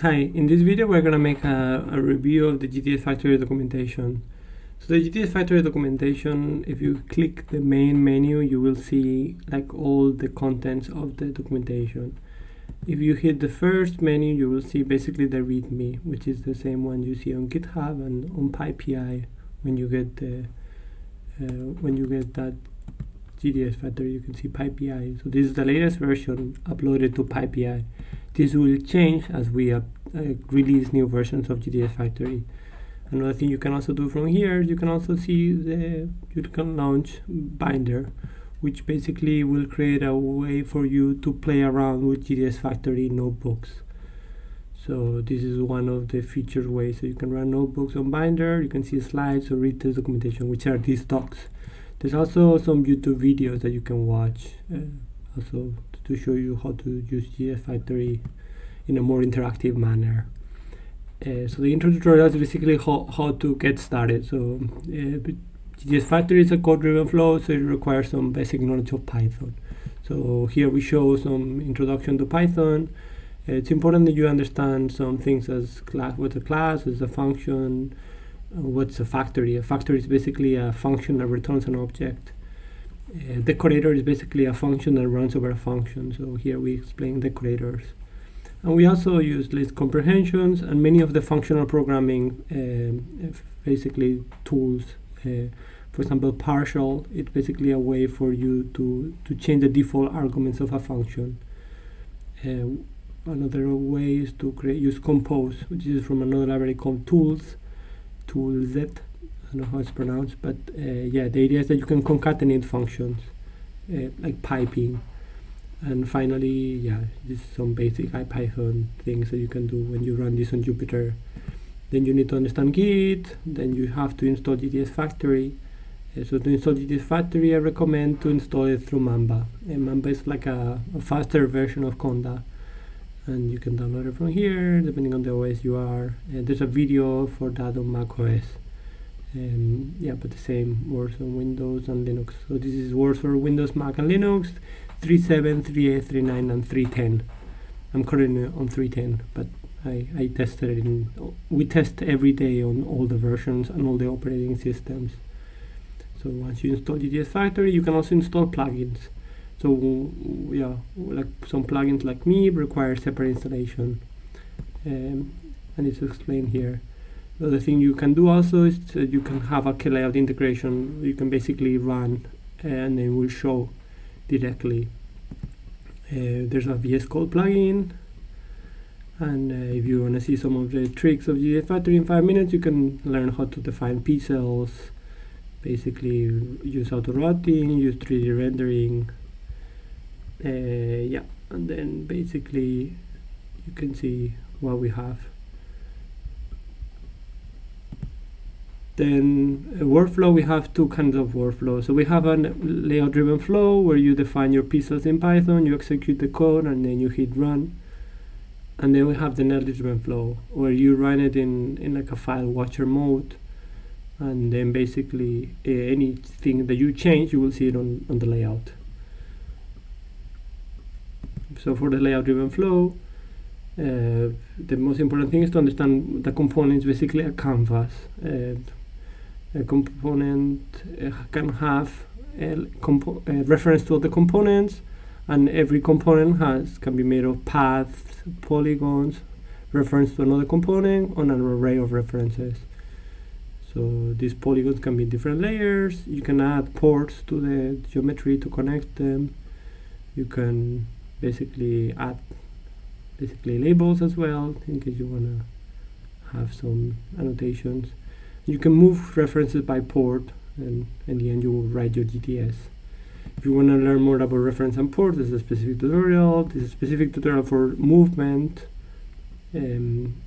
Hi, in this video we're going to make a, a, review of the GDS Factory documentation. So the GDS Factory documentation, if you click the main menu, you will see like all the contents of the documentation. If you hit the first menu, you will see basically the README, which is the same one you see on GitHub and on PyPI when you get the uh, when you get that GDS Factory, you can see PyPI. So this is the latest version uploaded to PyPI. This will change as we uh, release new versions of GDS Factory. Another thing you can also do from here, you can also see the you can launch Binder, which basically will create a way for you to play around with GDS Factory notebooks. So this is one of the featured ways. So you can run notebooks on Binder, you can see slides or read the documentation, which are these docs. There's also some YouTube videos that you can watch. Uh, also to show you how to use GFI3 in a more interactive manner. Uh, so the intro tutorial is basically how, how to get started. So uh, Factory is a code-driven flow, so it requires some basic knowledge of Python. So here we show some introduction to Python. It's important that you understand some things as class, what's a class, what's a function, what's a factory. A factory is basically a function that returns an object. Uh, decorator is basically a function that runs over a function. So here we explain decorators. And we also use list comprehensions and many of the functional programming uh, basically tools. Uh, for example, partial, it's basically a way for you to, to change the default arguments of a function. Uh, another way is to create use compose, which is from another library called toolz, toolz don't know how it's pronounced, but uh, yeah, the idea is that you can concatenate functions uh, like piping. And finally, yeah, just some basic IPython things that you can do when you run this on Jupyter. Then you need to understand Git, then you have to install GDS Factory. Uh, so to install GDS Factory, I recommend to install it through Mamba. And Mamba is like a, a faster version of Conda and you can download it from here depending on the OS you are. And there's a video for that on macOS um, yeah but the same works on Windows and Linux. So this is works for Windows Mac and Linux 3.7 3.8 3.9 and 3.10 I'm currently on 3.10 but I, I tested it in we test every day on all the versions and all the operating systems. So once you install GDS Factory you can also install plugins so yeah like some plugins like me require separate installation um, and it's explained here the other thing you can do also is you can have a layout integration. You can basically run and it will show directly. Uh, there's a VS Code plugin and uh, if you want to see some of the tricks of GDS Factory in five minutes, you can learn how to define P cells, basically use auto routing, use 3D rendering. Uh, yeah, and then basically you can see what we have. then a workflow we have two kinds of workflow so we have a layout driven flow where you define your pieces in python you execute the code and then you hit run. And then we have the net driven flow where you run it in in like a file watcher mode. And then basically uh, anything that you change you will see it on, on the layout so for the layout driven flow uh, the most important thing is to understand the components basically a canvas uh, a component uh, can have a, a, reference to the components and every component has can be made of paths, polygons, reference to another component on an array of references. So these polygons can be different layers. You can add ports to the geometry to connect them. You can basically add basically labels as well in case you want to have some annotations. You can move references by port and in the end you will write your GDS. If you want to learn more about reference and port, this is a specific tutorial. This is a specific tutorial for movement. Um,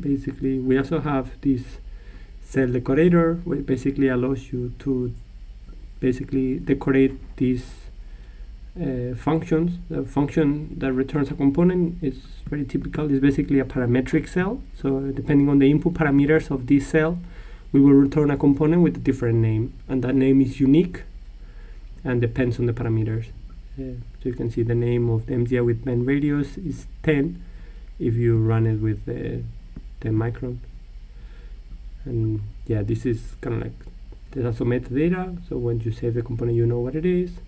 basically, we also have this cell decorator, which basically allows you to basically decorate these uh, functions. The function that returns a component is very typical. It's basically a parametric cell. So depending on the input parameters of this cell, we will return a component with a different name. And that name is unique and depends on the parameters. Uh, so you can see the name of the MZI with bend radius is 10. if you run it with the, 10 Micron. And yeah, this is kind of like there's also metadata, so when you save the component, you know what it is.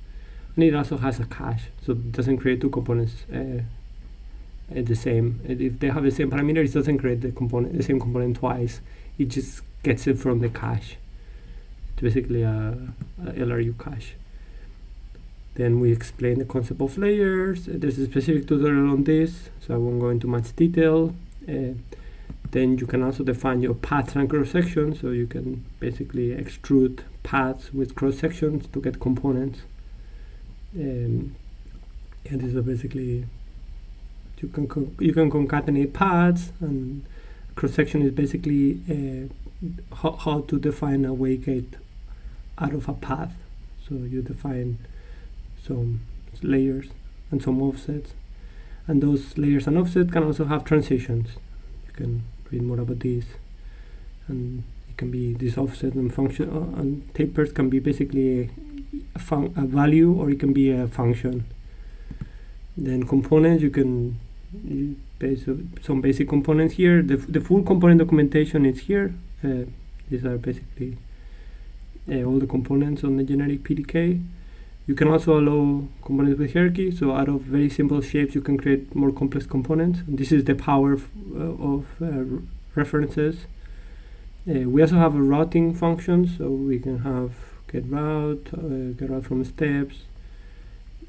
And it also has a cache, so it doesn't create two components uh, the same. If they have the same parameter, it doesn't create the component, the same component twice. It just gets it from the cache. It's basically a, a LRU cache. Then we explain the concept of layers. There's a specific tutorial on this, so I won't go into much detail. Uh, then you can also define your paths and cross sections, so you can basically extrude paths with cross sections to get components. Um, and these are basically you can you can concatenate paths, and cross section is basically uh, how, how to define a waveguide out of a path. So you define some layers and some offsets and those layers and offsets can also have transitions you can read more about this and it can be this offset and function uh, and tapers can be basically a, a, value or it can be a function. Then components you can you some basic components here. The, the full component documentation is here. Uh, these are basically uh, all the components on the generic PDK you can also allow components with hierarchy, so out of very simple shapes you can create more complex components. And this is the power of, uh, of uh, references. Uh, we also have a routing function, so we can have get route, uh, get route from steps.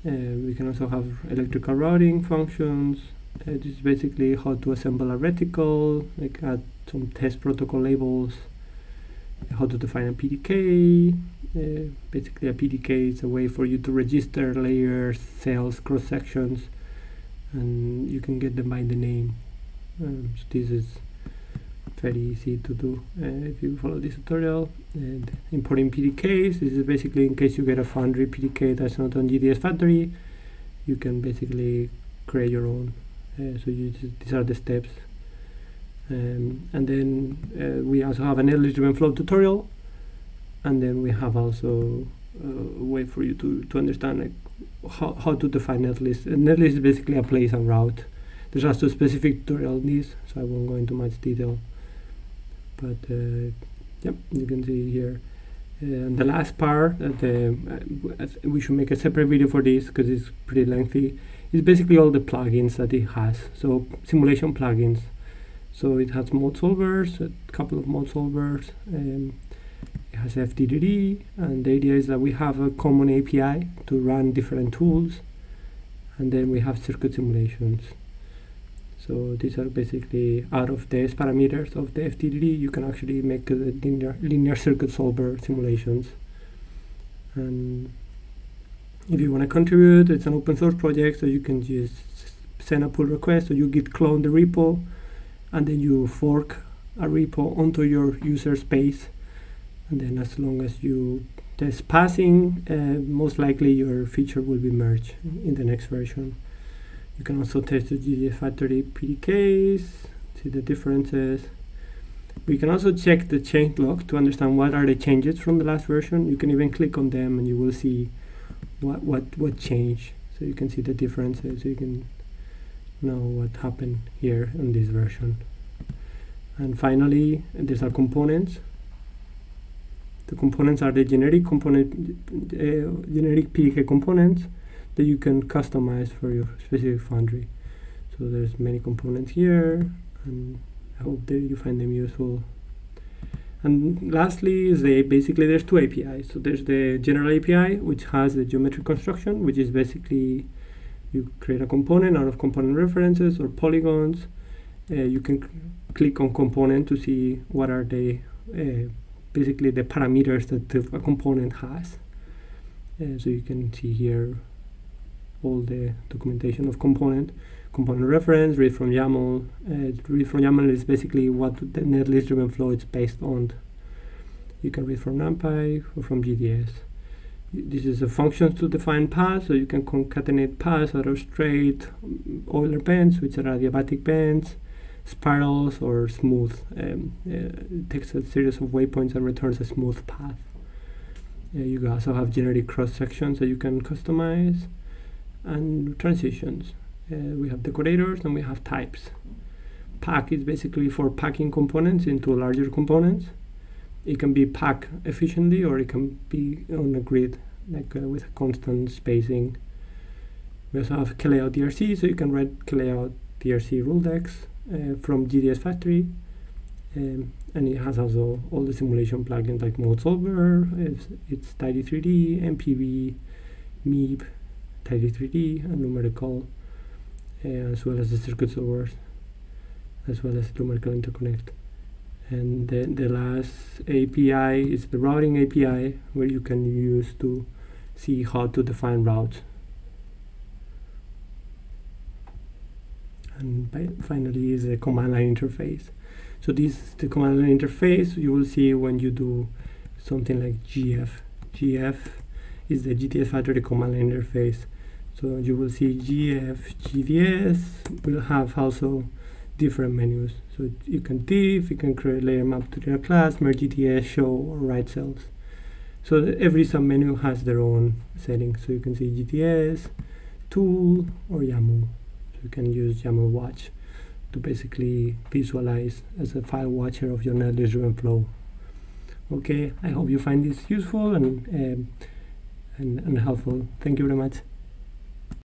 Uh, we can also have electrical routing functions. Uh, this is basically how to assemble a reticle, like add some test protocol labels, how to define a PDK, uh, basically a PDK is a way for you to register layers, cells, cross sections, and you can get them by the name. Um, so this is very easy to do uh, if you follow this tutorial. And importing PDKs, this is basically in case you get a Foundry PDK that's not on GDS Factory, you can basically create your own. Uh, so you just, these are the steps. Um, and then uh, we also have an driven flow tutorial and then we have also a way for you to, to understand like how, how to define netlist. A netlist is basically a place and route. There's also a specific tutorial on this, so I won't go into much detail. But uh, yep, you can see here. And the last part, the, uh, we should make a separate video for this because it's pretty lengthy. Is basically all the plugins that it has. So simulation plugins. So it has mode solvers, a couple of mode solvers. Um, it has FDTD and the idea is that we have a common API to run different tools and then we have circuit simulations so these are basically out of the S parameters of the FDTD you can actually make linear, linear circuit solver simulations. And if you want to contribute it's an open source project so you can just send a pull request or you git clone the repo and then you fork a repo onto your user space. And then as long as you test passing uh, most likely your feature will be merged in the next version you can also test the GDS factory PDKs see the differences. We can also check the change log to understand what are the changes from the last version. You can even click on them and you will see what what what changed. So you can see the differences. So you can know what happened here in this version. And finally there's our components. The components are the generic component, uh, generic PDK components that you can customize for your specific foundry. So there's many components here, and I hope that you find them useful. And lastly, is the basically there's two APIs. So there's the general API, which has the geometric construction, which is basically you create a component out of component references or polygons. Uh, you can click on component to see what are the uh, basically the parameters that a component has. Uh, so you can see here all the documentation of component, component reference, read from YAML. Uh, read from YAML is basically what the netlist driven flow is based on. You can read from NumPy or from GDS. This is a function to define paths, so you can concatenate paths out of straight Euler bends, which are adiabatic bends, spirals or smooth. Um, uh, takes a series of waypoints and returns a smooth path. Uh, you also have generic cross sections that you can customize and transitions. Uh, we have decorators and we have types. Pack is basically for packing components into larger components. It can be packed efficiently or it can be on a grid, like uh, with constant spacing. We also have Klayout DRC, so you can write Klayout DRC rule decks uh, from GDS Factory. Um, and it has also all the simulation plugins like Mode Solver, it's, it's Tidy3D, MPB, Meep, Tidy3D, and Lumerical, uh, as well as the circuit solvers, as well as the Lumerical interconnect. And the, the last API is the routing API, where you can use to see how to define routes. And finally is the command line interface. So this is the command line interface you will see when you do something like GF. GF is the GDS factory command line interface. So you will see GF, GDS will have also different menus. So you can diff, you can create layer map to your class, merge GDS, show, or write cells. So every submenu has their own settings. So you can see GDS, tool, or YAML. So you can use YAML watch to basically visualize as a file watcher of your netlist driven flow. Okay, I hope you find this useful and, um, and, and helpful. Thank you very much.